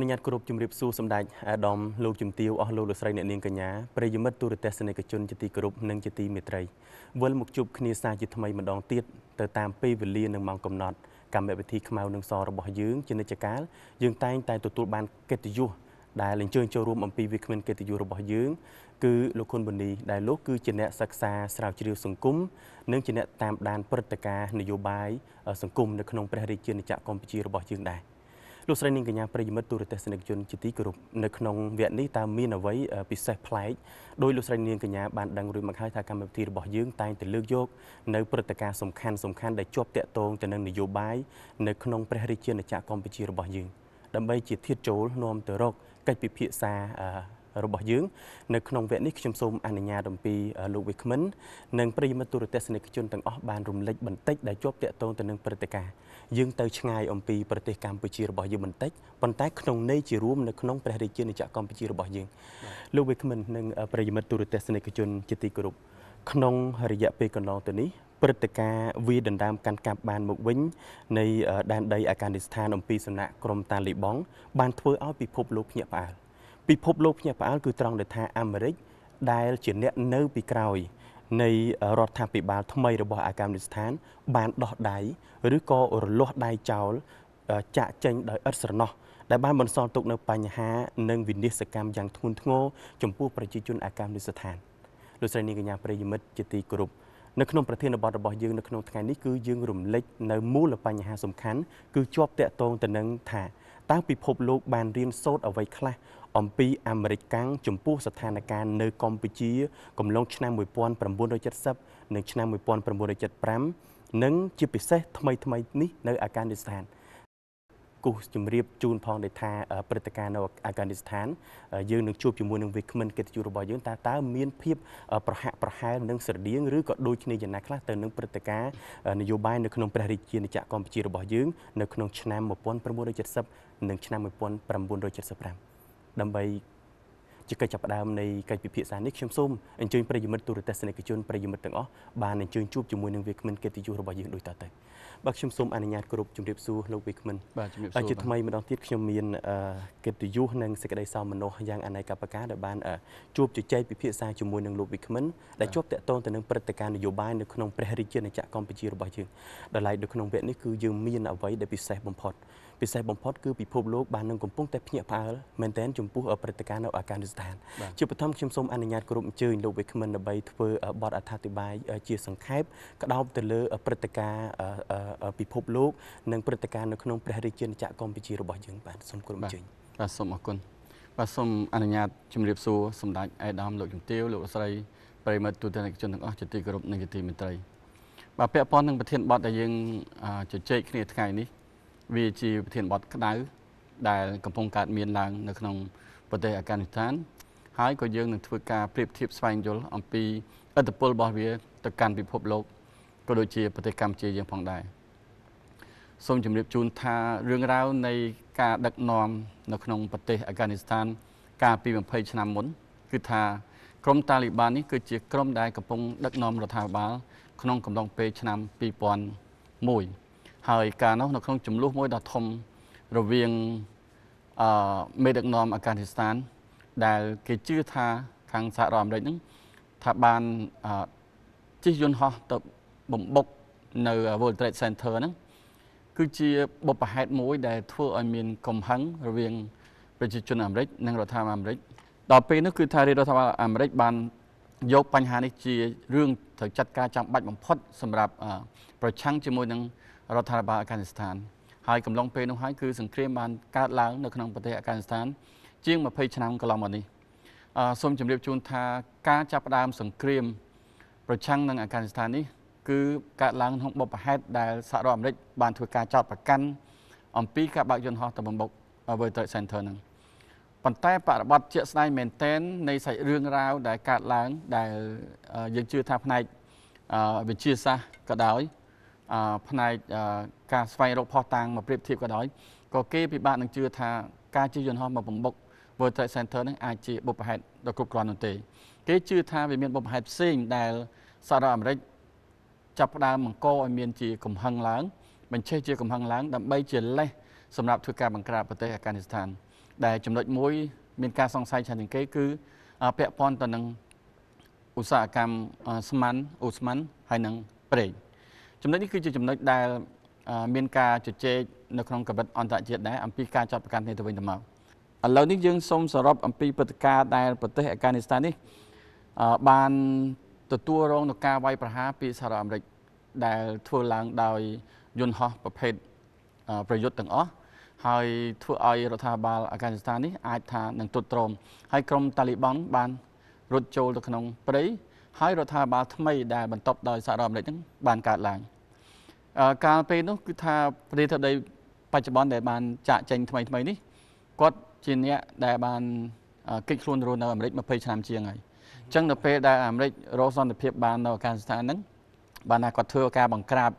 អនុញ្ញាតគ្រប់ជំរាបសួរសម្ដេចអាដាមលោកជំទាវអស់លោកលោកស្រីអ្នកនាងកញ្ញាប្រិយមិត្តទូរទស្សនិកជនជាទីគោរពនិងជាទីមេត្រីវិលមកជួបគ្នាសាជាថ្មីម្ដងទៀតទៅតាមពេលវេលានិងម៉ោងកំណត់កម្មវិធីខ្មៅនឹងសរបស់យើងជានិច្ចកាលយើងតែងតែទទួលបានកិត្តិយសដែលអញ្ជើញចូលរួមអំពីវាគ្មិនកិត្តិយសរបស់យើងគឺលោកខុនបូនីដែលលោកគឺជាអ្នកសិក្សាស្រាវជ្រាវសង្គមនិងជាអ្នកតាមដានព្រឹត្តិការណ៍នយោបាយសង្គមនៅក្នុងព្រះរាជាណាចក្រកម្ពុជារបស់យើងដែរ លោកស្រីនាងកញ្ញាប្រិយមិត្តទូរទស្សនិកជនជាទីគោរពនៅក្នុងវគ្គនេះតើមានអ្វីពិសេសប្លែកដោយលោកស្រីនាងកញ្ញាបានដឹងរួចមកហើយថាកម្មវិធីរបស់យើងតែងតែលើកយកនៅព្រឹត្តិការណ៍សំខាន់សំខាន់ដែលជាប់តាក់ទងទៅនឹងនយោបាយនៅក្នុងព្រះរាជាណាចក្រកម្ពុជារបស់យើងដើម្បីជាធាតចូលនាំទៅរកកិច្ចពិភាក្សារបស់យើងនៅក្នុងវគ្គនេះខ្ញុំសូមអនុញ្ញាតអំពីលោកវិក្មិននិងប្រិយមិត្តទូរទស្សនិកជនទាំងអស់បានរំលេចបន្តិចដែលជាប់តាក់ទងទៅនឹងព្រឹត្តិការណ៍ យើងទៅឆ្ងាយអំពីប្រទេសកម្ពុជារបស់យើងបន្តិចប៉ុន្តែក្នុងន័យជារួមនៅក្នុងព្រះរាជាណាចក្រកម្ពុជារបស់យើងលោកវិក្មិននិងប្រិយមិត្តទូរទស្សនិកជនជាទីគោរពក្នុងរយៈពេលកន្លងទៅនេះព្រឹត្តិការណ៍វាដណ្ដើមកាន់កាប់បានមកវិញនៃដែនដីអាហ្គានីស្ថានអំពីសំណាក់ក្រុមតាលីបង់បានធ្វើឲ្យពិភពលោកភ្ញាក់ផ្អើលពិភពលោកភ្ញាក់ផ្អើលគឺត្រង់ដែលថាអាមេរិកដែលជាអ្នកនៅពីក្រោយ នៃរដ្ឋាភិបាលថ្មីរបស់អាហ្គានីស្ថាន បានដោះដៃឬក៏រលាស់ដៃចោលចាក់ចេញដោយឥតស្រណោះដែលបានបន្សល់ទុកនៅបញ្ហានិងវិនិស្សកម្មយ៉ាងធ្ងន់ធ្ងរចំពោះប្រជាជនអាហ្គានីស្ថានលោកស្រីនាងកញ្ញាប្រិយមិត្តជាទីគោរពនៅក្នុងប្រធានបទរបស់យើងនៅក្នុងថ្ងៃនេះគឺយើងរំលេចនៅមូលបញ្ហាសំខាន់គឺជាប់តាក់ទងទៅនឹងថាតើពិភពលោកបានរៀនសូត្រអ្វីខ្លះ អំពីអាមេរិកកាំងចំពោះស្ថានភាពនៅកម្ពុជាកំឡុងឆ្នាំ1970និងឆ្នាំ1975និងជាពិសេសថ្មីថ្មីនេះនៅអាហ្គានីស្ថានគូសជំរាបជូនផងដែលថាព្រឹត្តិការណ៍នៅអាហ្គានីស្ថានយើងនឹងជួបជាមួយនឹងវាគ្មិនកិត្តិយសរបស់យើងតើតើមានភាពប្រហាក់ប្រហែលនឹងស្រដៀងឬក៏ដូចគ្នាយ៉ាងណាខ្លះទៅនឹងព្រឹត្តិការណ៍នយោបាយនៅក្នុងព្រះរាជាណាចក្រកម្ពុជារបស់យើងនៅក្នុងឆ្នាំ1970និងឆ្នាំ1975 ដើម្បីជាកិច្ចចាប់ផ្ដើមនៃកិច្ចពិភាក្សានេះខ្ញុំសូមអញ្ជើញប្រិយមិត្តទូរទស្សនិកជនប្រិយមិត្តទាំងអស់បានអញ្ជើញជួបជាមួយនឹងវាគ្មិនកិត្តិយសរបស់យើងដូចតទៅបាទខ្ញុំសូមអនុញ្ញាតគោរពជម្រាបសួរលោកវិក្មិនបាទជម្រាបសួរជាថ្មីម្ដងទៀតខ្ញុំមានកិត្តិយសនិងសេចក្តីសោមនស្សយ៉ាងអនេកបការដែលបានជួបជជែកពិភាក្សាជាមួយនឹងលោកវិក្មិនដែលជាប់តាក់ទងទៅនឹងព្រឹត្តិការណ៍នយោបាយនៅក្នុងព្រះរាជាណាចក្រកម្ពុជារបស់យើងដែលឡែកនៅក្នុងវគ្គនេះគឺយើងមានអ្វីដែលពិសេសបំផុត ពិសេសបំផុតគឺពិភពលោកបាននឹងកំពុងតែភ្ញាក់ផ្អើលមែនទែនចំពោះព្រឹត្តិការណ៍នៅអាហ្គានីស្ថានជាបឋមខ្ញុំសូមអនុញ្ញាតគោរពអញ្ជើញលោកវិក្មិនដើម្បីធ្វើបទអត្ថាធិប្បាយជាសង្ខេបក្តោបទៅលើព្រឹត្តិការណ៍ពិភពលោកនិងព្រឹត្តិការណ៍នៅក្នុងព្រះរាជាណាចក្រកម្ពុជារបស់យើងបាទសូមគោរពអញ្ជើញបាទសូមអរគុណបាទសូមអនុញ្ញាតជម្រាបសួរសម្ដេចអេដាមលោកជំទាវលោកស្រីប្រិមត្តទូទាំងជនទាំងអស់ជាទីគោរពនិងជាទីមេត្រីបាទពាក់ព័ន្ធនឹងប្រធានបទដែលយើងជជែកគ្នាថ្ងៃនេះ វាជាប្រធានបទក្តៅដែលកំពុងកើតមានឡើងនៅក្នុងប្រទេសអាហ្គានីស្ថាន ហើយក៏យើងនឹងធ្វើការប្រៀបធៀបស្វែងយល់អំពីឥទ្ធិពលរបស់វាទៅកាន់ពិភពលោកក៏ដូចជាប្រទេសកម្ពុជាយើងផងដែរសូមជម្រាបជូនថារឿងរ៉ាវនៃការដឹកនាំនៅក្នុងប្រទេសអាហ្គានីស្ថាន កាលពី20ឆ្នាំមុន គឺថាក្រុមតាលីបាននេះគឺជាក្រុមដែលកំពុងដឹកនាំរដ្ឋាភិបាលក្នុងកំឡុងពេលឆ្នាំ2001 ហើយការនោះនៅក្នុងចំនួនមួយដ៏ធំរវាងអឺមេដឹកនាំអាហ្គានីស្ថាន ដែលគេជឿថាខាងសហរដ្ឋអាមេរិកហ្នឹងថាបានជិះយន្តហោះទៅបំបុកនៅ World Trade Center ហ្នឹងគឺជាបុព្វហេតុមួយ ដែលធ្វើឲ្យមានកំហឹងរវាងប្រជាជនអាមេរិកនិងរដ្ឋាភិបាលអាមេរិកដល់ពេលនោះគឺថារដ្ឋាភិបាលអាមេរិកបានយកបញ្ហានេះជារឿងត្រូវចាត់ការចាំបាច់បំផុតសម្រាប់ប្រឆាំងជាមួយនឹង រដ្ឋាភិបាលអាហ្គានីស្ថានហើយកំឡុងពេលនោះហើយគឺសង្គ្រាមបានកើតឡើងនៅក្នុងប្រទេសអាហ្គានីស្ថានជាង20ឆ្នាំកន្លងមកនេះអឺសូមជម្រាបជូនថាការចាប់ផ្ដើមសង្គ្រាមប្រឆាំងនឹងអាហ្គានីស្ថាននេះគឺកើតឡើងក្នុងបុព្វហេតុដែលសហរដ្ឋអាមេរិកបានធ្វើការចោទប្រកាន់អំពីការបើកយន្តហោះទៅបំបុក World Trade Center ហ្នឹងប៉ុន្តែបរិបត្តិជាក់ស្ដែងមែនតែននៃសាច់រឿងរ៉ាវដែលកើតឡើងដែលយើងជឿថាផ្នែកវិទ្យាសាស្ត្រក៏ដោយ ផ្នែកការស្វែងរកផុសតាងមកប្រៀបធៀបក៏ដោយក៏គេពិបាកនឹងជឿថាការជិះយន្តហោះមកបំបុក World Trade Center នឹងអាចជាបុព្វហេតុដ៏គ្រប់គ្រាន់នោះទេ គេជឿថាវាមានបុព្វហេតុផ្សេងដែលសហរដ្ឋអាមេរិកចាប់ផ្ដើមបង្កឲ្យមានជាកំហឹងឡើងបញ្ឆេះជាកំហឹងឡើងដើម្បីជាលេសសម្រាប់ធ្វើការបង្ក្រាបប្រទេសអាហ្គានីស្ថាន ដែលចំណុចមួយ មានការសង្ស័យច្រើនជាងគេគឺពាក់ព័ន្ធទៅនឹងឧស្សាហកម្មស្មានអូស្មានហើយនិងប្រេង ចំណុចនេះគឺជាចំណុចដែលមានការជជែកនៅក្នុងកម្រិតអន្តរជាតិដែរអំពីការចាត់ប្រកាន់គ្នាទៅវិញទៅមកឥឡូវនេះយើងសូមសរុបអំពីព្រឹត្តិការណ៍ដែលប្រទេសអាហ្គានីស្ថាននេះបានទទួលរងនឹងការវាយប្រហារពីសហរដ្ឋអាមេរិកដែលធ្វើឡើងដោយយន្តហោះប្រភេទប្រយុទ្ធទាំងអស់ហើយធ្វើឲ្យរដ្ឋាភិបាលអាហ្គានីស្ថាននេះអាចថានឹងទ្រុឌទ្រោមហើយក្រុមតាលីបង់បានរត់ចូលទៅក្នុងព្រៃ ហើយរដ្ឋាភិបាលថ្មីដែលបន្ទាប់ដោយសហរដ្ឋអាមេរិកហ្នឹងបានកើតឡើងកាលពេលនោះគឺថាប្រទេសដីបច្ចុប្បន្នដែលបានចាក់ចេញថ្មីថ្មីនេះគាត់ជាអ្នកដែលបានកិច្ចខ្លួនរស់នៅអាមេរិក20ឆ្នាំជាងហើយអញ្ចឹងនៅពេលដែលអាមេរិករកសន្តិភាពបាននៅអាហ្គានីស្ថានហ្នឹងបានថាគាត់ធ្វើការបង្ក្រាប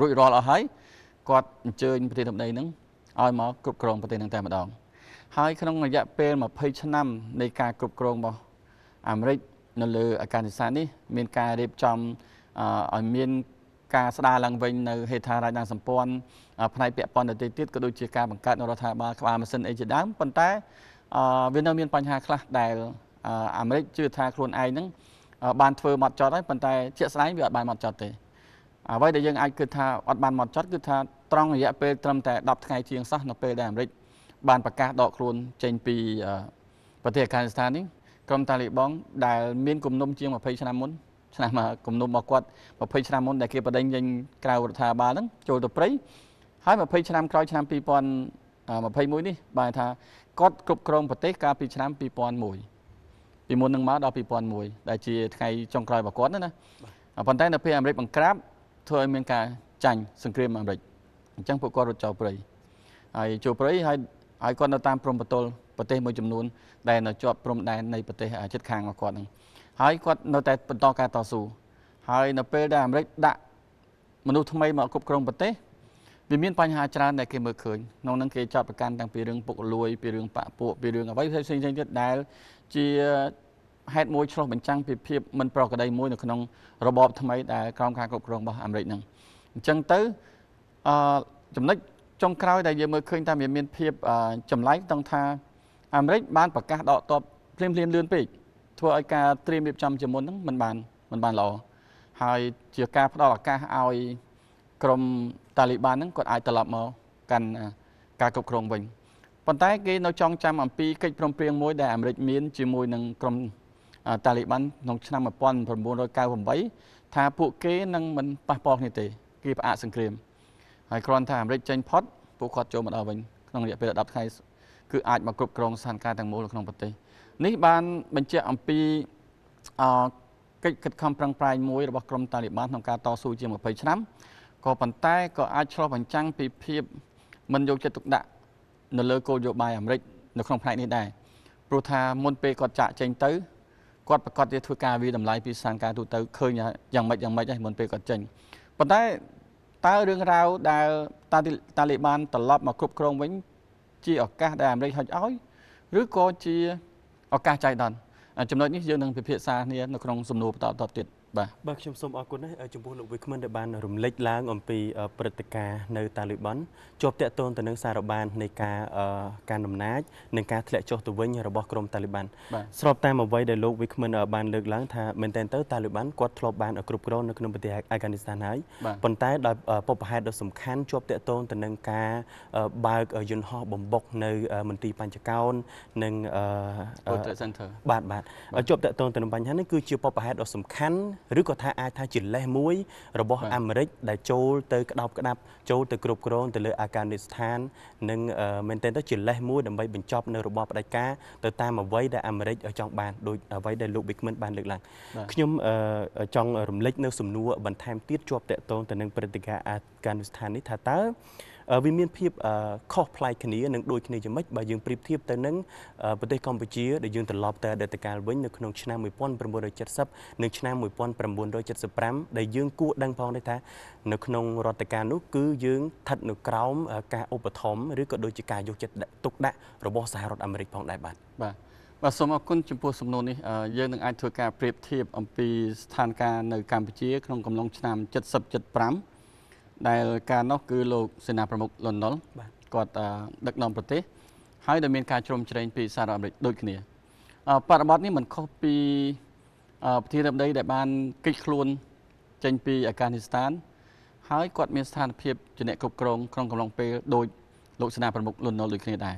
រួចរាល់អស់ហើយគាត់អញ្ជើញប្រទេសទំដីហ្នឹងឲ្យមកគ្រប់គ្រងប្រទេសហ្នឹងតែម្ដងហើយក្នុងរយៈពេល20ឆ្នាំនៃការគ្រប់គ្រងរបស់អាមេរិក នៅលើអាហ្គានីស្ថាននេះមានការរៀបចំឲ្យមានការស្ដារឡើងវិញនៅហេដ្ឋារចនាសម្ព័ន្ធផ្នែកពាក់ព័ន្ធដទៃទៀតក៏ដូចជាការបង្កើតនៅរដ្ឋាភិបាលក្បាលម៉ាស៊ីនអីជាដើមប៉ុន្តែវានៅមានបញ្ហាខ្លះដែលអាមេរិកជឿថាខ្លួនឯងហ្នឹងបានធ្វើមកចត់ហើយប៉ុន្តែជាក់ស្ដែងវាអត់បានមកចត់ទេអ្វីដែលយើងអាចគិតថាអត់បានមកចត់គឺថាត្រង់រយៈពេលត្រឹមតែ10ថ្ងៃជាងសោះនៅពេលដែលអាមេរិកបានប្រកាសដកខ្លួនចេញពីប្រទេសអាហ្គានីស្ថាននេះ ក្រុមតាលីបង់ដែលមានគំនុំជាង20ឆ្នាំមុនឆ្នាំគំនុំរបស់គាត់20ឆ្នាំមុនដែលគេបដិញ្ញចេញក្រៅរដ្ឋាភិបាលហ្នឹងចូលទៅព្រៃហើយ20ឆ្នាំក្រោយឆ្នាំ2021នេះបានថាគាត់គ្រប់គ្រងប្រទេសកាលពីឆ្នាំ2001ពីមុននឹងមកដល់2001ដែលជាថ្ងៃចុងក្រោយរបស់គាត់ណាប៉ុន្តែនៅពេលអាមេរិកបង្ក្រាបធ្វើឲ្យមានការចាញ់សង្គ្រាមអាមេរិកអញ្ចឹងពួកគាត់រត់ចូលព្រៃហើយចូលព្រៃហើយហើយគាត់នៅតាមព្រំប្រទល់ ប្រទេសមួយចំនួនដែលនៅជាប់ព្រំដែននៃប្រទេសជិតខាងរបស់គាត់ហ្នឹងហើយគាត់នៅតែបន្តការតស៊ូហើយនៅពេលដែលអាមេរិកដាក់មនុស្សថ្មីមកគ្រប់គ្រងប្រទេសវាមានបញ្ហាច្រើនដែលគេមើលឃើញក្នុងនោះគេចាត់ប្រកាន់តាំងពីរឿងពុករលួយពីរឿងបាក់ពួកពីរឿងអ្វីផ្សេងផ្សេងទៀតដែលជាហេតុមួយឆ្លោះបញ្ចាំងពីភាពមិនប្រក្រតីមួយនៅក្នុងរបបថ្មីដែលក្រោមការគ្រប់គ្រងរបស់អាមេរិកហ្នឹងអញ្ចឹងទៅអឺចំណុចចុងក្រោយដែលយើងមើលឃើញថាមានភាពចម្លែកតង់ថា អាមេរិកបានប្រកាសដកទ័ពភ្លាមភ្លាមលឿនពេកធ្វើឲ្យការត្រៀមរៀបចំជាមុនហ្នឹងมันបានมันបានល្អហើយជាការផ្ដល់ឱកាសឲ្យក្រុមតាលីបានហ្នឹងគាត់អាចត្រឡប់មកកាន់ការគ្រប់គ្រងវិញប៉ុន្តែគេនៅចងចាំអំពីកិច្ចព្រមព្រៀងមួយដែលអាមេរិកមានជាមួយនឹងក្រុមតាលីបានក្នុងឆ្នាំ1998ថាពួកគេនឹងមិនប៉ះពាល់គ្នាទេគេផ្អាកសង្គ្រាមហើយគ្រាន់តែអាមេរិកចេញផុតពួកគាត់ចូលមកដល់វិញក្នុងរយៈពេល10ថ្ងៃ គឺអាចមកគ្រប់គ្រងស្ថានភាពទាំងមូលនៅក្នុងប្រទេសនេះបានបញ្ជាក់អំពីអកិច្ចខិតខំប្រឹងប្រែងមួយរបស់ក្រុមតាលីបានក្នុងការតស៊ូជាង20ឆ្នាំក៏ប៉ុន្តែក៏អាចឆ្លោះបញ្ចាំងពីភាពមិនយកចិត្តទុកដាក់នៅលើគោលនយោបាយអាមេរិកនៅក្នុងផ្នែកនេះដែរព្រោះថាមុនពេលគាត់ចាក់ចេញទៅគាត់ប្រកាសជាធ្វើការវិតម្លៃពីស្ថានភាពទូទៅឃើញយ៉ាងម៉េចយ៉ាងម៉េចហើយមុនពេលគាត់ចេញប៉ុន្តែតើរឿងរ៉ាវដែលតាលីបានត្រឡប់មកគ្រប់គ្រងវិញ ជាឱកាសដែលអាមេរិកហុចឲ្យឬក៏ជាឱកាសចៃដន្យចំណុចនេះយើងនឹងពិភាក្សាគ្នានៅក្នុងសំណួរបន្តតទៀត បាទបាទខ្ញុំសូមអរគុណណាស់ចំពោះលោកវិក្មិនដែលបានរំលេចឡើងអំពីព្រឹត្តិការណ៍នៅតាលីបនជាប់តាក់ទងទៅនឹងសារបាននៃការការដំណាចនិងការធ្លាក់ចុះទៅវិញរបស់ក្រុមតាលីបានស្របតាមអ្វីដែលលោកវិក្មិនបានលើកឡើងថាមែនទែនទៅតាលីបានគាត់ធ្លាប់បានគ្រប់គ្រងនៅក្នុងប្រទេសអាហ្គានីស្ថានហើយប៉ុន្តែដោយពុបហេតុដ៏សំខាន់ជាប់តាក់ទងទៅនឹងការបើកយន្តហោះបំបុកនៅមន្ទីរបញ្ចកោននិង World Trade Center បាទបាទជាប់តាក់ទងទៅនឹងបញ្ហានេះគឺជាពុបហេតុដ៏សំខាន់ឬក៏ថាអាចថាជាលេសមួយ របស់អាមេរិកដែលចូលទៅក្តោបក្តាប់ចូលទៅគ្រប់គ្រងទៅលើអាហ្គានីស្ថាននិងមែនទែនទៅជាលេសមួយដើម្បីបញ្ចប់នៅរបបផ្ដាច់ការទៅតាមអ្វីដែលអាមេរិកចង់បានដោយអ្វីដែលលោក Bigman បានលើកឡើងខ្ញុំចង់រំលេចនៅសំណួរបន្ថែមទៀតជាប់តកតងទៅនឹងព្រឹត្តិការណ៍អាហ្គានីស្ថាននេះថាតើ វាមានភាពខុសប្លែកគ្នានិងដូចគ្នាយ៉ាងម៉េចបើយើងប្រៀបធៀបទៅនឹងប្រទេសកម្ពុជាដែលយើងត្រឡប់ទៅអតីតកាលវិញនៅក្នុងឆ្នាំ1970និងឆ្នាំ1975ដែលយើងគួរដឹងផងដែរថានៅក្នុងរដ្ឋការនោះគឺយើងស្ថិតនៅក្រោមការឧបត្ថម្ភឬក៏ដូចជាការយកចិត្តទុកដាក់របស់សហរដ្ឋអាមេរិកផងដែរបាទបាទបាទសូមអរគុណចំពោះសំណួរនេះយើងនឹងអាចធ្វើការប្រៀបធៀបអំពីស្ថានភាពនៅកម្ពុជាក្នុងកំឡុងឆ្នាំ70 75 ដែលការនោះគឺលោកសេនាប្រមុខលន់នល់គាត់ដឹកនាំប្រទេសហើយដែលមានការជ្រោមជ្រែងពីសហរដ្ឋអាមេរិកដូចគ្នាអឺបរិបទនេះមិនខុសពីអឺប្រធានាធិបតីដែលបានគេចខ្លួនចេញពីអាហ្គានីស្ថានហើយគាត់មានស្ថានភាពជាអ្នកគ្រប់គ្រងក្នុងកំឡុងពេលដោយលោកសេនាប្រមុខលន់នល់ដូចគ្នាដែរ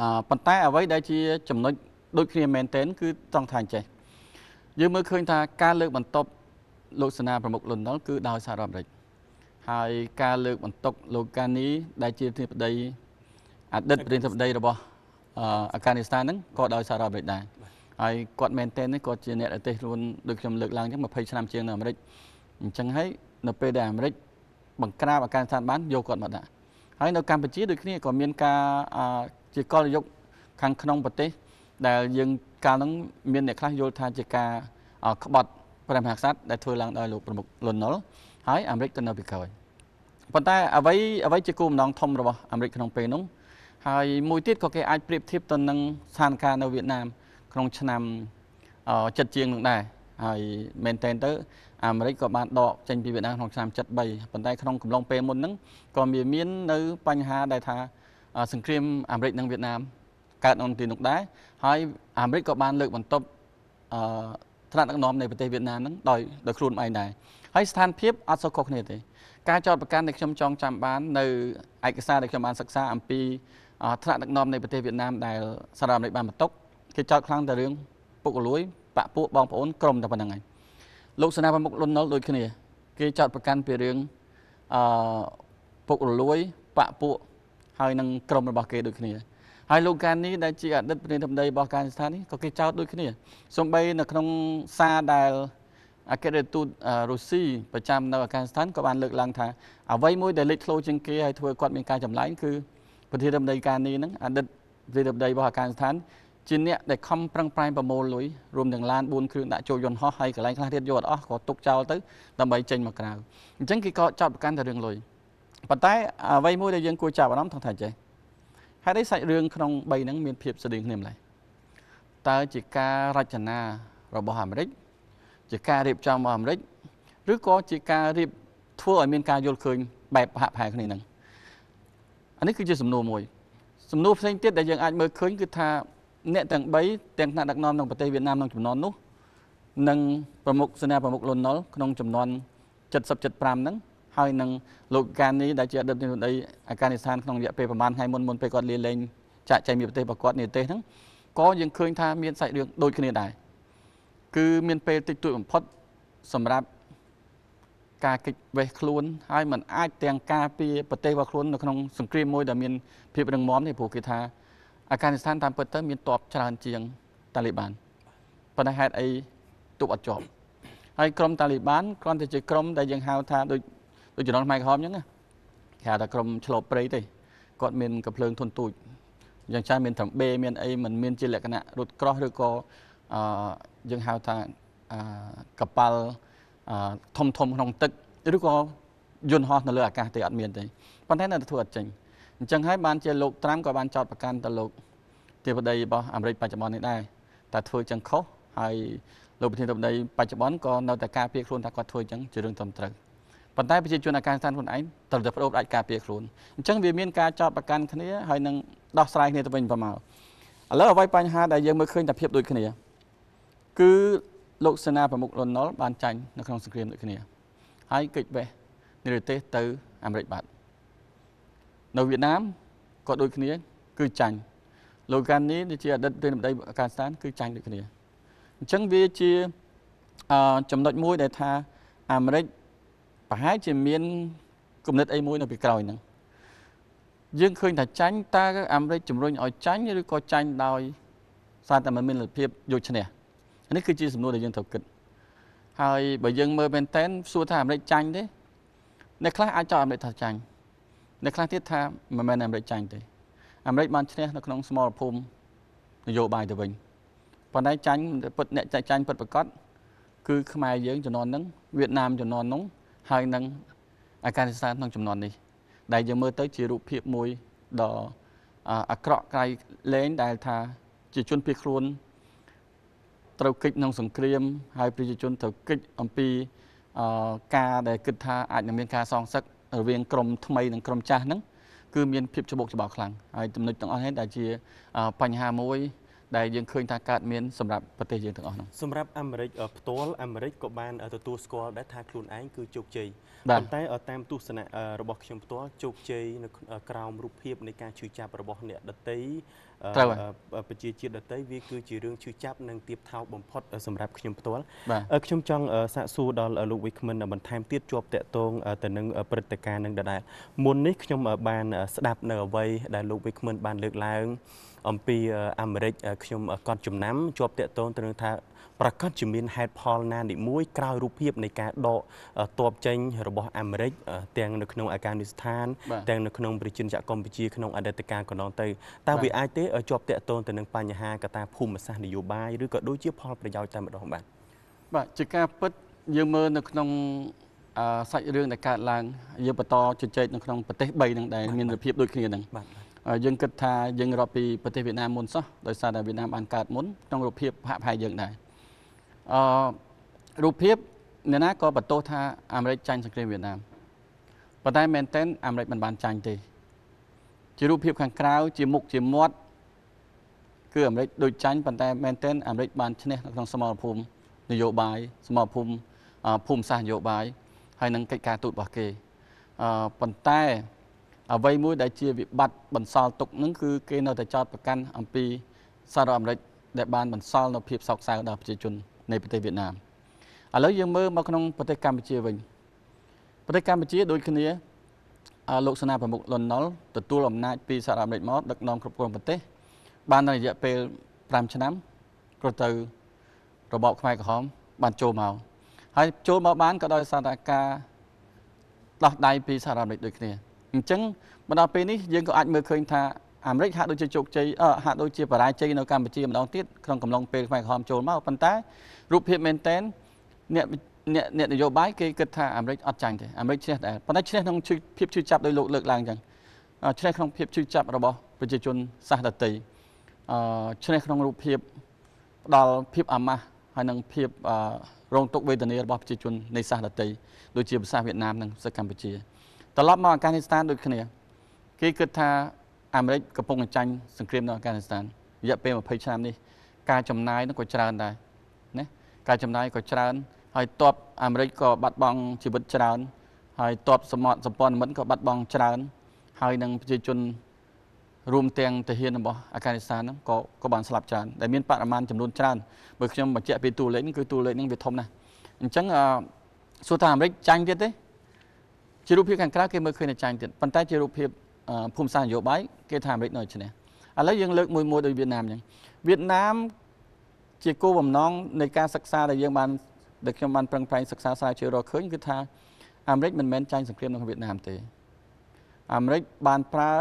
អឺប៉ុន្តែអ្វីដែលជាចំណុចដូចគ្នាមែនទែនគឺត្រង់ថាអញ្ចេះយើងមើលឃើញថាការលើកបន្ទប់លោកសេនាប្រមុខលន់នល់គឺដោយសហរដ្ឋអាមេរិក ហើយការលើកបន្ទុកលោកកានីដែលជាប្រធានាធិបតីអតីតប្រធានាធិបតីរបស់អាហ្គានីស្ថានហ្នឹងក៏ដោយសហរដ្ឋអាមេរិកដែរហើយគាត់មែនទែននេះគាត់ជាអ្នកអទេសខ្លួនដូចខ្ញុំលើកឡើងអញ្ចឹង20ឆ្នាំជាងនៅអាមេរិកអញ្ចឹងហើយនៅពេលដែលអាមេរិកបង្ក្រាបអាហ្គានីស្ថានបានយកគាត់មកដាក់ហើយនៅកម្ពុជាដូចគ្នាក៏មានការជាកលយុគខាងក្នុងប្រទេស ដែលយើងកាលហ្នឹងមានអ្នកខ្លះយល់ថាជាការក្បត់ព្រះមហាក្សត្រដែលធ្វើឡើងដោយលោកប្រមុខលន់ណុល ហើយអាមេរិកក៏នៅពីក្រោយប៉ុន្តែអ្វីអ្វីជាគោលបំណងធំរបស់អាមេរិកក្នុងពេលនោះហើយមួយទៀតក៏គេអាចប្រៀបធៀបទៅនឹងស្ថានភាពនៅវៀតណាម ក្នុងឆ្នាំចិត្តជាងនឹងដែរហើយមែនតែនទៅអាមេរិកក៏បានដកចេញពីវៀតណាមក្នុងឆ្នាំ73ប៉ុន្តែក្នុងកំឡុងពេលមុនហ្នឹងក៏មានមាននៅបញ្ហាដែលថាសង្គ្រាមអាមេរិកនិងវៀតណាមកើតនៅទីនោះដែរហើយអាមេរិកក៏បានលើកបន្ទប់អឺថ្នាក់ដឹកនាំនៃប្រទេសវៀតណាមហ្នឹងដោយដោយខ្លួនឯងដែរ ហើយស្ថានភាពអត់សូវខុសគ្នាទេការចោតប្រកាន់ដែលខ្ញុំចងចាំបាននៅឯកសារដែលខ្ញុំបានសិក្សាអំពីថ្នាក់ដឹកនាំនៃប្រទេសវៀតណាមដែលសហរដ្ឋអាមេរិកបានបន្ទុកគេចោតខ្លាំងតែរឿងពុករលួយបាក់ពួកបងប្អូនក្រុមតែប៉ុណ្្នឹងឯងលោកសេនាប្រមុខលន់ណុលដូចគ្នា គេចោតប្រកាន់ពីរឿងអឺពុករលួយបាក់ពួកហើយនឹងក្រុមរបស់គេដូចគ្នាហើយលោកកាននេះដែលជាអតីតប្រធានាធិបតីរបស់ការស្ថាននេះក៏គេចោទដូចគ្នាសូម្បីនៅក្នុងសារដែល អគ្គរដ្ឋទូតរុស្ស៊ីប្រចាំនៅអាហ្គានីស្ថានក៏បានលើកឡើងថាអ្វីមួយដែលលេចធ្លោជាងគេហើយធ្វើគាត់មានការចម្លែងគឺប្រធានាធិបតីការនេះហ្នឹងអតីតប្រធានាធិបតីរបស់អាហ្គានីស្ថានជាអ្នកដែលខំប្រឹងប្រែងប្រមូលលុយរួមទាំងឡាន4គ្រឿងដាក់ចូលយន្តហោះហើយកន្លែងខ្លះទៀតយកអត់អស់ក៏ទុកចោលទៅដើម្បីចេញមកក្រៅអញ្ចឹងគេក៏ចោទប្រកាន់តែរឿងលុយប៉ុន្តែអ្វីមួយដែលយើងគួរចាប់អារម្មណ៍ថងថាចេះហេតុអីសាច់រឿងក្នុង3ហ្នឹងមានភាពស្តៀងគ្នាម្ល៉េះតើជាការរចនារបស់អាមេរិក ជាការរៀបចំរបស់អាមេរិកឬក៏ជាការរៀបធ្វើឲ្យមានការយល់ឃើញបែបហាក់ផែគ្នាហ្នឹងអានេះគឺជាសំណួរមួយសំណួរផ្សេងទៀតដែលយើងអាចមើលឃើញគឺថាអ្នកទាំង3ទាំងថ្នាក់ដឹកនាំក្នុងប្រទេសវៀតណាមក្នុងចំនួននោះនិងប្រមុខសេនាប្រមុខលន់ណុលក្នុងចំនួន70 75ហ្នឹងហើយនឹងលោកកានីដែលជាអតីតនាយករដ្ឋអាហ្គានីស្ថានក្នុងរយៈពេលប្រហែលថ្ងៃមុនមុនពេលគាត់លាលែងចាក់ចែងពីប្រទេសរបស់គាត់នេះប្រទេសហ្នឹងក៏យើងឃើញថាមានសាច់រឿងដូចគ្នាដែរ គឺមានពេលតិចតួចបំផុតសម្រាប់ការកិច្ចវេះខ្លួនហើយมันអាចទាំងការពារប្រទេសរបស់ខ្លួននៅក្នុងសង្គ្រាមមួយដែលមានភាពរឹងមាំនេះព្រោះគេថាអាហ្គានីស្ថានតាមពិតទៅមានតបច្រើនជាងតាលីបានប៉ុន្តែហេតុអីទប់អត់ជាប់ហើយក្រុមតាលីបានគ្រាន់តែជាក្រុមដែលយើងហៅថាដូចដូចជំនាន់ខ្មែរក្រហមអញ្ចឹងគេហៅថាក្រុមឆ្លប់ព្រៃទេគាត់មានកភ្លើងធុនទូចយ៉ាងច្រើនមានត្រឹមបេមានអីมันមានជាលក្ខណៈរត់ក្រោះឬក៏ អឺយើងហៅថាអឺកប៉ាល់ធំធំក្នុងទឹកឬក៏យន្តហោះនៅលើអាកាសទេអត់មានទេប៉ុន្តែនៅតែធ្វើអត់ចេញអញ្ចឹងហើយបានជាលោកត្រាំក៏បានចោទប្រកាន់ទៅលោកទេវតីរបស់អាមេរិកបច្ចុប្បន្ននេះដែរតែធ្វើចឹងខុសហើយលោកប្រធានាធិបតីបច្ចុប្បន្នក៏នៅតែការពារខ្លួនថាគាត់ធ្វើចឹងជារឿងត្រឹមត្រូវប៉ុន្តែប្រជាជនអាការស្ថានខ្លួនឯងត្រូវតែបដូរអាចការពារខ្លួនអញ្ចឹងវាមានការចោទប្រកាន់គ្នាហើយនឹងដោះស្រាយគ្នាទៅវិញទៅមកឥឡូវអ្វីបញ្ហាដែលយើងមើលឃើញតែភាពដូចគ្នា គឺលោកសេនាប្រមុខលន់ណុលបានចាញ់នៅក្នុងសង្គ្រាមដូចគ្នាហើយកិច្ចបេះនិរទេសទៅអាមេរិកបាទនៅវៀតណាមក៏ដូចគ្នា គឺចាញ់លោកកាននេះជាអតីតប្រធានាធិបតីអាកាសស្ថានគឺចាញ់ដូចគ្នាអញ្ចឹងវាជាចំណុចមួយដែលថាអាមេរិកប្រហែលជាមានគំនិតអីមួយនៅពីក្រោយហ្នឹងយើងឃើញថាចាញ់តើអាមេរិកជំរុញឲ្យចាញ់ឬក៏ចាញ់ដោយសារតែមិនមានលទ្ធភាពយកឈ្នះ នេះគឺជាសំណួរដែលយើងត្រូវគិតហើយបើយើងមើលមែនតែនសួរថាអាមេរិកចាញ់ទេអ្នកខ្លះអាចចោទអាមេរិកថាចាញ់អ្នកខ្លះទៀតថាមិនមែនអាមេរិកចាញ់ទេអាមេរិកបានឈ្នះនៅក្នុងស្មរភូមិនយោបាយទៅវិញប៉ុន្តែចាញ់ពិតអ្នកចាញ់ពិតប្រកបគឺខ្មែរយើងចំនួនហ្នឹងវៀតណាមចំនួនហ្នឹងហើយនឹងអាកានីស្ថានក្នុងចំនួននេះ ដែលយើងមើលទៅជារូបភាពមួយដ៏អាក្រក់ក្រៃលែងដែលថាជាជនភៀសខ្លួន ត្រូវកិច្ចក្នុងសង្គ្រាម ហើយប្រជាជនត្រូវកិច្ចអំពីការដែលគិតថាអាចនឹងមានការសងសឹករវាងក្រមថ្មីនិងក្រមចាស់ហ្នឹងគឺមានភាពច្បុកច្បល់ខ្លាំងហើយចំណុចទាំងអស់នេះដែលជាបញ្ហាមួយ ដែលយើងឃើញថាកើតមានសម្រាប់ប្រទេសយើងទាំងអស់នោះសម្រាប់អាមេរិកផ្ទាល់អាមេរិកក៏បានទទួលស្គាល់ដែរថាខ្លួនឯងគឺជោគជ័យប៉ុន្តែតាមទស្សនៈរបស់ខ្ញុំផ្ទាល់ជោគជ័យនៅក្រោមរូបភាពនៃការឈឺចាប់របស់អ្នកដតីប្រជាជាតិដតីវាគឺជារឿងឈឺចាប់និងទៀបថោកបំផុតសម្រាប់ខ្ញុំផ្ទាល់ខ្ញុំចង់សាកសួរដល់លោកវិក្មិនបន្ថែមទៀតជាប់តកតងទៅនឹងព្រឹត្តិការណ៍នឹងដដែលមុននេះខ្ញុំបានស្ដាប់នៅអ្វីដែលលោកវិក្មិនបានលើកឡើង អំពីអាមេរិកខ្ញុំកត់ចំណាំជាប់តកតងទៅនឹងថាប្រកាសជាមានហេតុផលណានីមួយក្រោយរូបភាពនៃការដកតបចេញរបស់អាមេរិកទាំងនៅក្នុងអាកានីស្ថានទាំងនៅក្នុងប្រជាជនកម្ពុជាក្នុងអតីតកាលកន្លងទៅតើវាអាចទេជាប់តកតងទៅនឹងបញ្ហាកត្តាភូមិសាស្ត្រនយោបាយឬក៏ដូចជាផលប្រយោជន៍តែម្ដងបាទបាទជាការពិតយើងមើលនៅក្នុងសាច់រឿងដែលកើតឡើងយើងបន្តជជែកនៅក្នុងប្រទេស3នឹងដែលមានរបៀបដូចគ្នានឹងបាទ យើងគិតថាយើងរាប់ពីប្រទេសវៀតណាមមុនសោះដោយសារតែវៀតណាមបានកើតមុនក្នុងរូបភាពហាក់ផាយយើងដែរអឺរូបភាពអ្នកណាក៏បន្ទោសថាអាមេរិកចាញ់សង្គ្រាមវៀតណាមប៉ុន្តែមែនតើអាមេរិកមិនបានចាញ់ទេជារូបភាពខាងក្រៅជាមុខជាមាត់គឺអាមេរិកដូចចាញ់ប៉ុន្តែមែនតើអាមេរិកបានឈ្នះនៅក្នុងសមរភូមិនយោបាយសមរភូមិភូមិសាស្ត្រនយោបាយហើយនឹងកិច្ចការទូតរបស់គេអឺប៉ុន្តែ អ្វីមួយដែលជាវិបត្តិបន្សល់ទុកនឹងគឺគេនៅតែចោទប្រកាន់អំពីសហរដ្ឋអាមេរិកដែលបានបន្សល់នៅភាពសោកសៅដល់ប្រជាជននៃប្រទេសវៀតណាមឥឡូវយើងមើលមកក្នុងប្រទេសកម្ពុជាវិញប្រទេសកម្ពុជាដូចគ្នាលោកសេនាប្រមុខលន់ណុលទទួលអំណាចពីសហរដ្ឋអាមេរិកមកដឹកនាំគ្រប់គ្រងប្រទេស បានរយៈពេល5ឆ្នាំក៏ទៅរបបខ្មែរក្រហមបានចូលមកហើយចូលមកបានក៏ដោយសារតែការដោះដៃពីសហរដ្ឋអាមេរិកដូចគ្នា អញ្ចឹងមកដល់ពេលនេះយើងក៏អាចមើលឃើញថាអាមេរិកហាក់ដូចជាជោគជ័យហាក់ដូចជាបរាជ័យនៅកម្ពុជាម្ដងទៀតក្នុងកំឡុងពេលខ្មែរក្រហមចូលមកប៉ុន្តែរូបភាពមែនតែនអ្នកអ្នកអ្នកនយោបាយគេគិតថាអាមេរិកអត់ចាញ់ទេអាមេរិកឈ្នះដែរប៉ុន្តែឈ្នះក្នុងភាពជឿចាប់ដោយលោកលើកឡើងអញ្ចឹងឈ្នះក្នុងភាពជឿចាប់របស់ប្រជាជនសាសដតីអឺឈ្នះក្នុងរូបភាពផ្ដល់ភាពអាម៉ាស់ហើយនឹងភាពរងទុក្ខវេទនារបស់ប្រជាជននៃសាសដតីដូចជាភាសាវៀតណាមនិងភាសាកម្ពុជា ត្រឡប់មកអាហ្គានីស្ថានដូចគ្នា គេគិតថាអាមេរិកកំពុងចាញ់សង្គ្រាមនៅអាហ្គានីស្ថានរយៈពេល20ឆ្នាំនេះការចំណាយនោះក៏ច្រើនដែរណាការចំណាយក៏ច្រើន ហើយតបអាមេរិកក៏បាត់បង់ជីវិតច្រើន ហើយតបសមត្ថសម្ព័ន្ធមិត្តក៏បាត់បង់ច្រើន ហើយនឹងប្រជាជនរួមទាំងទាហានរបស់អាហ្គានីស្ថានហ្នឹងក៏ក៏បានស្លាប់ច្រើនដែលមានបរិមាណចំនួនច្រើនបើខ្ញុំបញ្ជាក់ពីតួលេខគឺតួលេខហ្នឹងវាធំណាស់អញ្ចឹងអឺសួរថាអាមេរិកចាញ់ទៀតទេ ជារូបភាពខាងក្រៅគេមើលឃើញតែចាញ់ទៀតប៉ុន្តែជារូបភាពភូមិសាស្ត្រនយោបាយគេថាអាមេរិកនៅឈ្នះឥឡូវយើងលើកមួយមួយដោយវៀតណាមអញ្ចឹងវៀតណាមជាគោលបំណងនៃការសិក្សាដែលយើងបានដែលខ្ញុំបានប្រឹងប្រែងសិក្សាស្រាវជ្រាវរកឃើញគឺថាអាមេរិកមិនមែនចាញ់សង្គ្រាមនៅវៀតណាមទេអាមេរិកបានប្រើ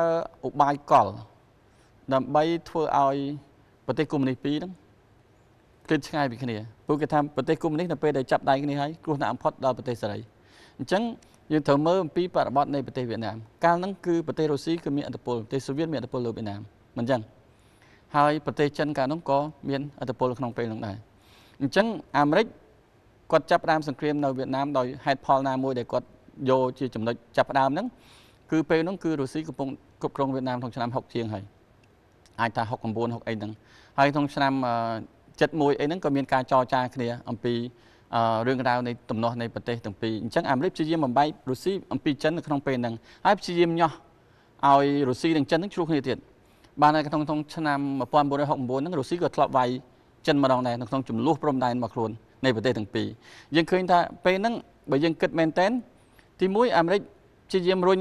ឧបាយកល ដើម្បីធ្វើឲ្យប្រទេសកុម្មុយនីសពីរហ្នឹងគឺឆ្ងាយពីគ្នាព្រោះគេថាប្រទេសកុម្មុយនីសនៅពេលដែលចាប់ដៃគ្នាហើយគ្រោះថ្នាក់បំផុតដល់ប្រទេសសេរីអញ្ចឹង យើងត្រូវមើលអំពីបរិបទនៃប្រទេសវៀតណាមកាលហ្នឹងគឺប្រទេសរុស្ស៊ីគឺមានឥទ្ធិពលប្រទេសសូវៀតមានឥទ្ធិពលលើវៀតណាមមិនអញ្ចឹងហើយប្រទេសចិនកាលនោះក៏មានឥទ្ធិពលក្នុងពេលនោះដែរអញ្ចឹងអាមេរិកគាត់ចាប់ផ្ដើមសង្គ្រាមនៅវៀតណាមដោយហេតុផលណាមួយដែលគាត់យកជាចំណុចចាប់ផ្ដើមហ្នឹងគឺពេលនោះគឺរុស្ស៊ីកំពុងគ្រប់គ្រងវៀតណាមក្នុងឆ្នាំ60ជាងហើយអាចថា69 60អីហ្នឹងហើយក្នុងឆ្នាំ71អីហ្នឹងក៏មានការចរចាគ្នាអំពី រឿងរ៉ាវនៃទំនាស់នៃប្រទេសទាំងពីរអញ្ចឹងអាមេរិកព្យាយាមបំបែករុស្ស៊ីអំពីចិននៅក្នុងពេលហ្នឹងហើយព្យាយាមញាស់ឲ្យរុស្ស៊ីនិងចិនហ្នឹងជ្រុះគ្នាទៀតបាននៅក្នុងក្នុងឆ្នាំ1969ហ្នឹងរុស្ស៊ីក៏ធ្លាប់វាយចិនម្ដងដែរនៅក្នុងចំនួនព្រំដែនមកខ្លួននៃប្រទេសទាំងពីរយើងឃើញថាពេលហ្នឹងបើយើងគិតមែនតែនទីមួយអាមេរិកព្យាយាមរុញ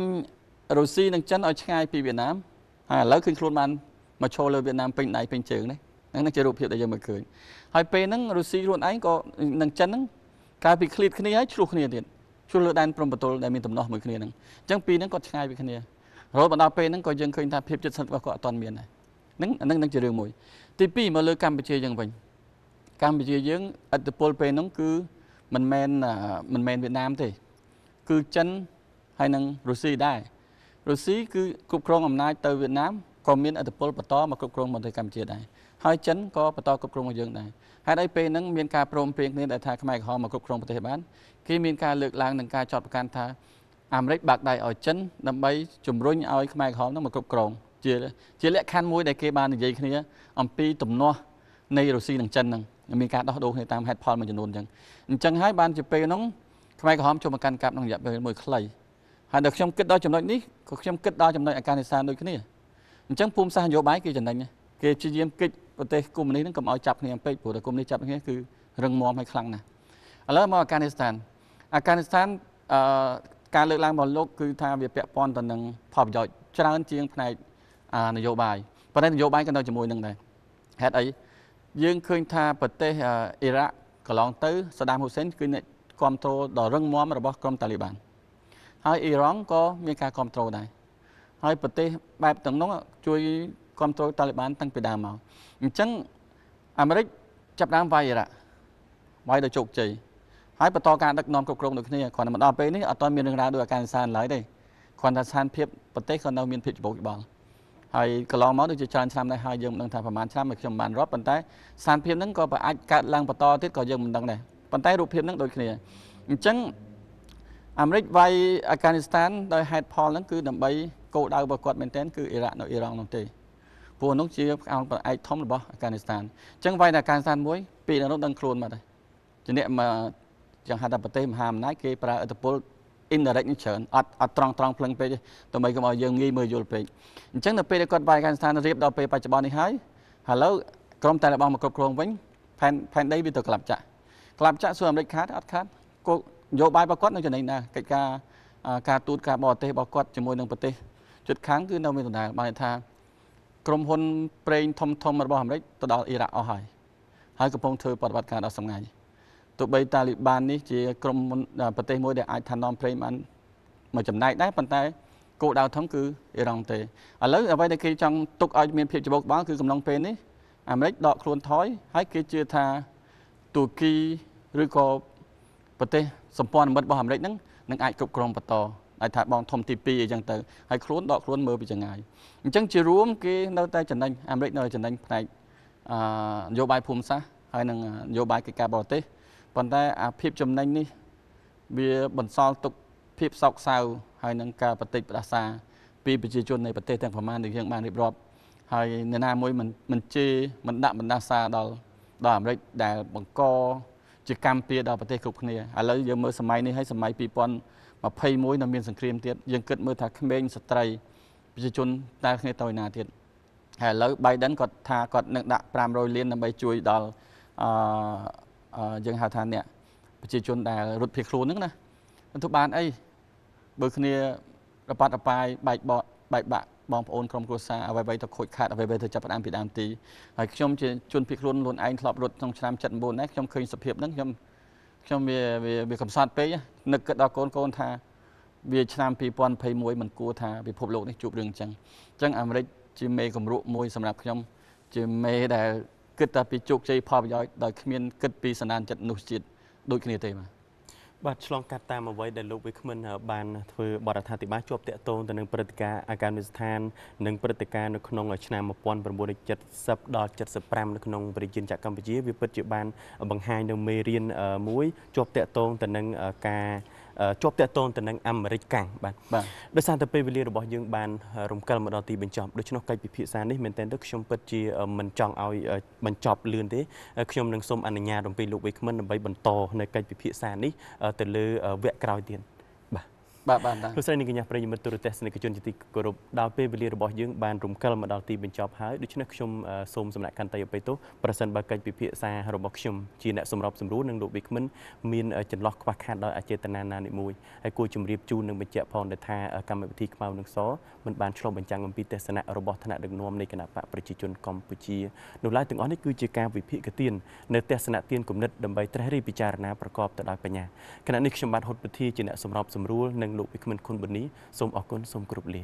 រុស្ស៊ីនិងចិនឲ្យឆ្ងាយពីវៀតណាមហើយឥឡូវឃើញខ្លួនបានមកឈរលើវៀតណាមពេញដៃពេញជើងនេះ ហ្នឹងជារូបភាពដែលយើងមើលឃើញហើយពេលហ្នឹងរុស្ស៊ីខ្លួនឯងក៏នឹងចិនហ្នឹងកាលពីឃ្លាតគ្នាហើយឆ្លោះគ្នាទៀតឆ្លោះលើដែនព្រំប្រទល់ដែលមានដំណោះមួយគ្នាហ្នឹងអញ្ចឹងពីរហ្នឹងក៏ឆ្ងាយពីគ្នារហូតមកដល់ពេលហ្នឹងក៏យើងឃើញថាភាពជិតស្និទ្ធរបស់គាត់អត់ទាន់មានដែរហ្នឹងហ្នឹងនឹងជារឿងមួយទី2មកលើកម្ពុជាយើងវិញកម្ពុជាយើងឥទ្ធិពលពេលហ្នឹងគឺមិនមែនមិនមែនវៀតណាមទេ គឺចិនហើយនិងរុស្ស៊ីដែររុស្ស៊ីគឺគ្រប់គ្រងអំណាចទៅវៀតណាមក៏មានឥទ្ធិពលបន្តមកគ្រប់គ្រងប្រទេសកម្ពុជាដែរ ហើយចិនក៏បន្តគ្រប់គ្រងមកយើងដែរហេតុអីពេលហ្នឹងមានការព្រមព្រៀងគ្នាដែលថាខ្មែរក្រហមមកគ្រប់គ្រងប្រទេសបានគេមានការលើកឡើងនឹងការចោទប្រកាន់ថាអាមេរិកបាក់ដៃឲ្យចិនដើម្បីជំរុញឲ្យខ្មែរក្រហមនឹងមកគ្រប់គ្រងជាជាលក្ខខណ្ឌមួយដែលគេបាននិយាយគ្នាអំពីទំនាស់នៃរុស្ស៊ីនិងចិនហ្នឹងមានការដោះដូរគ្នាតាមហេតុផលមួយចំនួនអញ្ចឹងអញ្ចឹងហើយបានជាពេលហ្នឹងខ្មែរក្រហមចូលមកកាន់កាប់ក្នុងរយៈពេលមួយខ្លីហើយដល់ខ្ញុំគិតដល់ចំណុចនេះក៏ខ្ញុំគិតដល់ចំណុចអាកានីស្ថានដូចគ្នាអញ្ចឹងភូមិសាស្ត្រនយោបាយគេចំណេញ គេព្យាយាមគិតប្រទេសកុម្មុយនីសហ្នឹងកុំឲ្យចាប់គ្នាពេកព្រោះតែកុម្មុយនីសចាប់គ្នាគឺរឹងមាំហើយខ្លាំងណាស់ឥឡូវមកអាកានីស្ថានអាកានីស្ថានអឺការលើកឡើងរបស់លោកគឺថាវាពាក់ព័ន្ធទៅនឹងផលប្រយោជន៍ច្រើនជាងផ្នែកនយោបាយប៉ុន្តែនយោបាយក៏នៅជាមួយនឹងដែរហេតុអីយើងឃើញថាប្រទេសអ៊ីរ៉ាក់កន្លងទៅសាដាមហ៊ូសេនគឺអ្នកគ្រប់គ្រងដ៏រឹងមាំរបស់ក្រុមតាលីបានហើយអ៊ីរ៉ង់ក៏មានការគ្រប់គ្រងដែរហើយប្រទេសបែបទាំងនោះជួយ គ្រប់គ្រងតាលីបានតាំងពីដើមមកអញ្ចឹងអាមេរិកចាប់ដើមវាយអ៊ីរ៉ាក់វាយដោយជោគជ័យហើយបន្តការដឹកនាំគ្រប់គ្រងដូចគ្នាគ្រាន់តែមកដល់ពេលនេះអត់ទាន់មានរឿងរ៉ាវដូចអាកាសសានឡើយទេគ្រាន់តែស្ថានភាពប្រទេសក៏នៅមានភាពច្បូកច្បល់ហើយកន្លងមកដូចជាច្រើនឆ្នាំដែរហើយយើងមិនដឹងថាប្រហែលឆ្នាំខ្ញុំបានរាប់ប៉ុន្តែស្ថានភាពហ្នឹងក៏អាចកើតឡើងបន្តទៀតក៏យើងមិនដឹងដែរប៉ុន្តែរូបភាពហ្នឹងដូចគ្នាអញ្ចឹងអាមេរិកវាយអាហ្គានីស្ថានដោយហេតុផលហ្នឹងគឺដើម្បីគោលដៅរបស់គាត់មែនទែនគឺអ៊ីរ៉ាក់នៅអ៊ីរ៉ង់នោះទេ ព្រោះនោះជាអង្គប្រឯកធំរបស់អាហ្គានីស្ថានអញ្ចឹងវាយនៅអាហ្គានីស្ថានមួយពីនៅនោះដឹងខ្លួនមកដែរជាអ្នកមកយ៉ាងហៅថាប្រទេសមហាអំណាចគេប្រើឥទ្ធិពល indirect នេះច្រើនអត់អត់ត្រង់ត្រង់ភ្លឹងពេកទេដើម្បីកុំឲ្យយើងងាយមើលយល់ពេកអញ្ចឹងនៅពេលដែលគាត់វាយអាហ្គានីស្ថានរៀបដល់ពេលបច្ចុប្បន្ននេះហើយឥឡូវក្រុមតែរបស់មកគ្រប់គ្រងវិញផែនផែនដីវាទៅក្លាប់ចាក់ក្លាប់ចាក់សួរអាមេរិកខាតអត់ខាតគោលនយោបាយរបស់គាត់នៅចំណេញដែរកិច្ចការការទូតការបរទេសរបស់គាត់ជាមួយនឹងប្រទេសជិតខាងគឺនៅមានដដែលបានថា ក្រុមហ៊ុនប្រេងធំធំរបស់អាមេរិកទៅដល់អ៊ីរ៉ាក់អស់ហើយហើយកំពុងធ្វើបដិបត្តិការដល់សម្ងាយទោះបីតាលីបាននេះជាក្រុមប្រទេសមួយដែលអាចថែនាំប្រេងបានមួយចំណែកដែរប៉ុន្តែគោលដៅធំគឺអ៊ីរ៉ង់ទេឥឡូវអ្វីដែលគេចង់ទុកឲ្យមានភាពច្បោកក្បាលគឺកំឡុងពេលនេះអាមេរិកដកខ្លួនថយហើយគេជឿថាទូគីឬក៏ប្រទេសសម្ព័ន្ធមិត្តរបស់អាមេរិកហ្នឹងនឹងអាចគ្រប់គ្រងបន្ត ហើយថាបងធំទី2អីចឹងទៅហើយខ្លួនដកខ្លួនមើលពីចងាយអញ្ចឹងជារួមគេនៅតែចំណេញអាមេរិកនៅចំណេញផ្នែកអនយោបាយភូមិសាស្ត្រហើយនឹងនយោបាយកិច្ចការបរទេសប៉ុន្តែអាភាពចំណេញនេះវាបន្សល់ទុកភាពសោកសៅហើយនឹងការបតិចផ្ដាសាពីប្រជាជននៃប្រទេសទាំងប្រមាណដែលយើងបានរៀបរាប់ហើយអ្នកណាមួយមិនមិនជេរមិនដាក់បណ្ដាសាដល់ដល់អាមេរិកដែលបង្កជាកម្មពៀដល់ប្រទេសគ្រប់គ្នាឥឡូវយើងមើលសម័យនេះហើយសម័យ 2021នៅមានសង្គ្រាមទៀតយើងគិតមើលថាក្មេងស្ត្រីប្រជាជនតើគ្នាទៅឯណាទៀតហើយឥឡូវ Biden គាត់ថាគាត់នឹងដាក់500លានដើម្បីជួយដល់អឺយើងហៅថាអ្នកប្រជាជនដែលរត់ភៀសខ្លួនហ្នឹងណាទៅបានអីបើគ្នារបាត់របាយបែកបកបែកបាក់បងប្អូនក្រុមគ្រួសារអ្វីៗទៅខូចខាតអ្វីៗទៅចាប់ផ្ដើមពីដើមទីហើយខ្ញុំជាជនភៀសខ្លួនខ្លួនឯងធ្លាប់រត់ក្នុងឆ្នាំ79ដែរខ្ញុំឃើញសភាពហ្នឹងខ្ញុំ ខ្ញុំវាវាកំសត់ពេកនឹកគិតដល់កូនកូនថាវាឆ្នាំ2021មិនគួរថាពិភពលោកនេះជួបរឿងអញ្ចឹងអញ្ចឹងអាមេរិកជាមេគំរុមួយសម្រាប់ខ្ញុំជាមេដែលគិតតែពីជោគជ័យផលប្រយោជន៍ដោយគ្មានគិតពីសន្តានចិត្តនោះជាតិដូចគ្នាទេបាទ បាទឆ្លងកាត់តាមអ្វីដែលលោកវិក្មិនបានធ្វើបទអត្ថាធិប្បាយជាប់តាក់ទងទៅនឹងព្រឹត្តិការណ៍អាកានិស្ថាននិងព្រឹត្តិការណ៍នៅក្នុងឆ្នាំ1970ដល់75នៅក្នុងប្រជាជាតិកម្ពុជាវាពិតជាបានបង្ហាញនៅមេរៀនមួយជាប់តាក់ទងទៅនឹងការ ជាប់តាក់ទងទៅនឹងអាមេរិកកាំងបាទដោយសារតែពេលវេលារបស់យើងបានរំកិលមកដល់ទីបញ្ចប់ដូច្នោះកិច្ចពិភាក្សានេះមែនទែនទៅខ្ញុំពិតជាមិនចង់ឲ្យបញ្ចប់លឿនទេខ្ញុំនឹងសូមអនុញ្ញាតអំពីលោកវេក្មិនដើម្បីបន្តនៅកិច្ចពិភាក្សានេះទៅលើវគ្គក្រោយទៀត បាទបាទលោកស្រីនាងកញ្ញាប្រិយមិត្តទូរទស្សនិកជនជាទីគោរពដល់ពេលវេលារបស់យើងបានរំកិលមកដល់ទីបញ្ចប់ហើយដូច្នេះខ្ញុំសូមសម្រាប់កន្តៃអបិទោប្រសិនបើកិច្ចពិភាក្សារបស់ខ្ញុំជាអ្នកសម្របសម្រួលនិងលោកវិក្មិនមានចន្លោះខ្វះខាតដោយអចេតនាណានីមួយហើយគួរជម្រាបជូននិងបញ្ជាក់ផងថាកម្មវិធីខ្មៅនឹងសមិនបានឆ្លុះបញ្ចាំងអំពីទស្សនៈរបស់ថ្នាក់ដឹកនាំនៃគណៈបកប្រជាជនកម្ពុជានោះឡើយទាំងអស់នេះគឺជាការវិភាគទាននៅទស្សនៈទានគំនិតដើម្បីត្រិះរិះពិចារណាប្រកបទៅដោយបញ្ញាគណៈនេះខ្ញុំបាទហុតពធាជាអ្នកសម្របសម្រួលនិងលោកវិក្មិនគុណបនីសូមអរគុណសូមគោរពលា